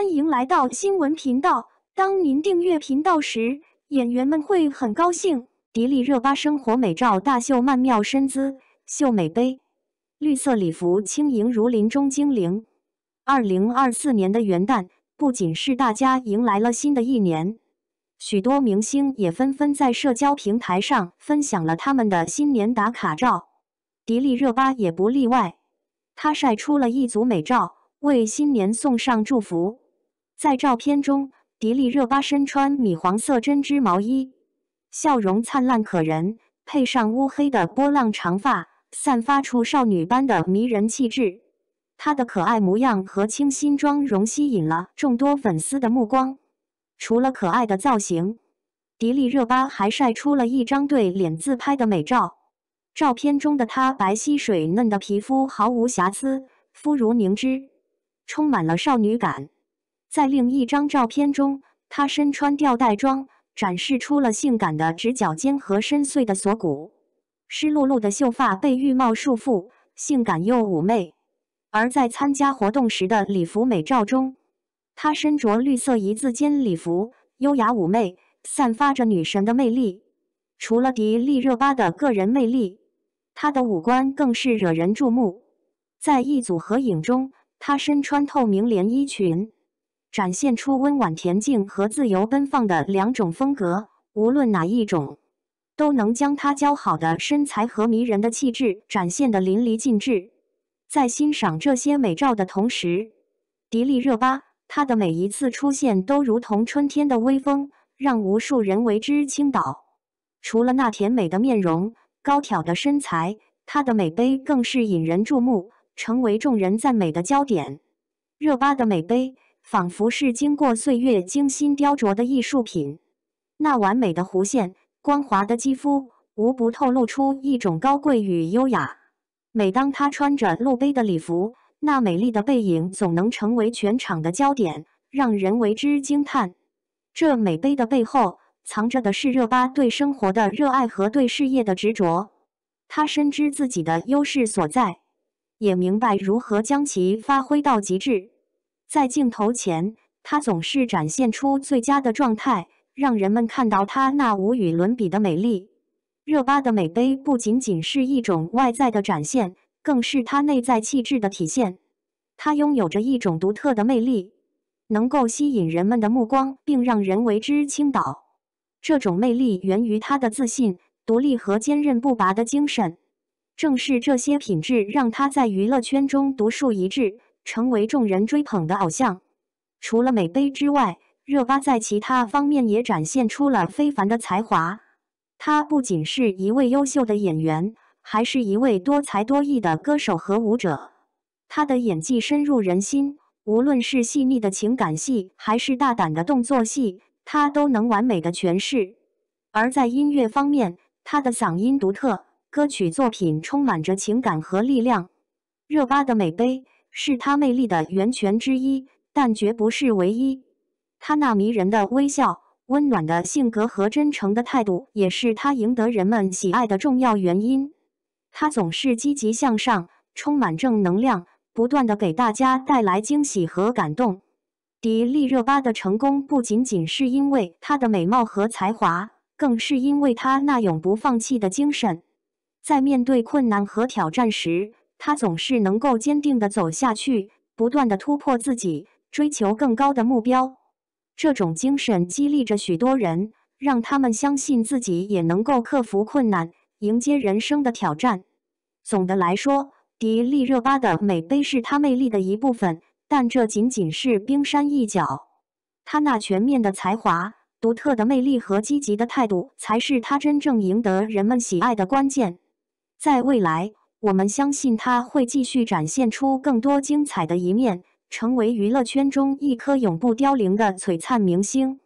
欢迎来到新闻频道。当您订阅频道时，演员们会很高兴。迪丽热巴生活美照大秀曼妙身姿，秀美杯，绿色礼服轻盈如林中精灵。二零二四年的元旦，不仅是大家迎来了新的一年，许多明星也纷纷在社交平台上分享了他们的新年打卡照。迪丽热巴也不例外，她晒出了一组美照，为新年送上祝福。在照片中，迪丽热巴身穿米黄色针织毛衣，笑容灿烂可人，配上乌黑的波浪长发，散发出少女般的迷人气质。她的可爱模样和清新妆容吸引了众多粉丝的目光。除了可爱的造型，迪丽热巴还晒出了一张对脸自拍的美照。照片中的她白皙水嫩的皮肤毫无瑕疵，肤如凝脂，充满了少女感。在另一张照片中，她身穿吊带装，展示出了性感的直角肩和深邃的锁骨，湿漉漉的秀发被浴帽束缚，性感又妩媚。而在参加活动时的礼服美照中，她身着绿色一字肩礼服，优雅妩媚，散发着女神的魅力。除了迪丽热巴的个人魅力，她的五官更是惹人注目。在一组合影中，她身穿透明连衣裙，展现出温婉恬静和自由奔放的两种风格。无论哪一种，都能将她姣好的身材和迷人的气质展现得淋漓尽致。在欣赏这些美照的同时，迪丽热巴她的每一次出现都如同春天的微风，让无数人为之倾倒。除了那甜美的面容。高挑的身材，她的美杯更是引人注目，成为众人赞美的焦点。热巴的美杯仿佛是经过岁月精心雕琢的艺术品，那完美的弧线、光滑的肌肤，无不透露出一种高贵与优雅。每当她穿着露背的礼服，那美丽的背影总能成为全场的焦点，让人为之惊叹。这美杯的背后。藏着的是热巴对生活的热爱和对事业的执着。她深知自己的优势所在，也明白如何将其发挥到极致。在镜头前，她总是展现出最佳的状态，让人们看到她那无与伦比的美丽。热巴的美杯不仅仅是一种外在的展现，更是她内在气质的体现。她拥有着一种独特的魅力，能够吸引人们的目光，并让人为之倾倒。这种魅力源于他的自信、独立和坚韧不拔的精神。正是这些品质，让他在娱乐圈中独树一帜，成为众人追捧的偶像。除了美杯之外，热巴在其他方面也展现出了非凡的才华。她不仅是一位优秀的演员，还是一位多才多艺的歌手和舞者。她的演技深入人心，无论是细腻的情感戏，还是大胆的动作戏。他都能完美的诠释，而在音乐方面，他的嗓音独特，歌曲作品充满着情感和力量。热巴的美杯是他魅力的源泉之一，但绝不是唯一。他那迷人的微笑、温暖的性格和真诚的态度，也是他赢得人们喜爱的重要原因。他总是积极向上，充满正能量，不断的给大家带来惊喜和感动。迪丽热巴的成功不仅仅是因为她的美貌和才华，更是因为她那永不放弃的精神。在面对困难和挑战时，她总是能够坚定地走下去，不断地突破自己，追求更高的目标。这种精神激励着许多人，让他们相信自己也能够克服困难，迎接人生的挑战。总的来说，迪丽热巴的美杯是她魅力的一部分。但这仅仅是冰山一角，她那全面的才华、独特的魅力和积极的态度，才是她真正赢得人们喜爱的关键。在未来，我们相信他会继续展现出更多精彩的一面，成为娱乐圈中一颗永不凋零的璀璨明星。